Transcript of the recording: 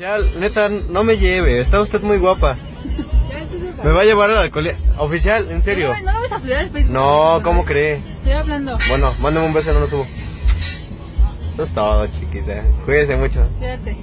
Oficial, neta, no me lleve, está usted muy guapa. Me va a llevar al alcohol. Oficial, en serio. No, no lo vas a subir al Facebook. No, ¿cómo cree? Estoy hablando. Bueno, mándame un beso, no lo subo. Eso es todo, chiquita. Cuídese mucho. Quédate.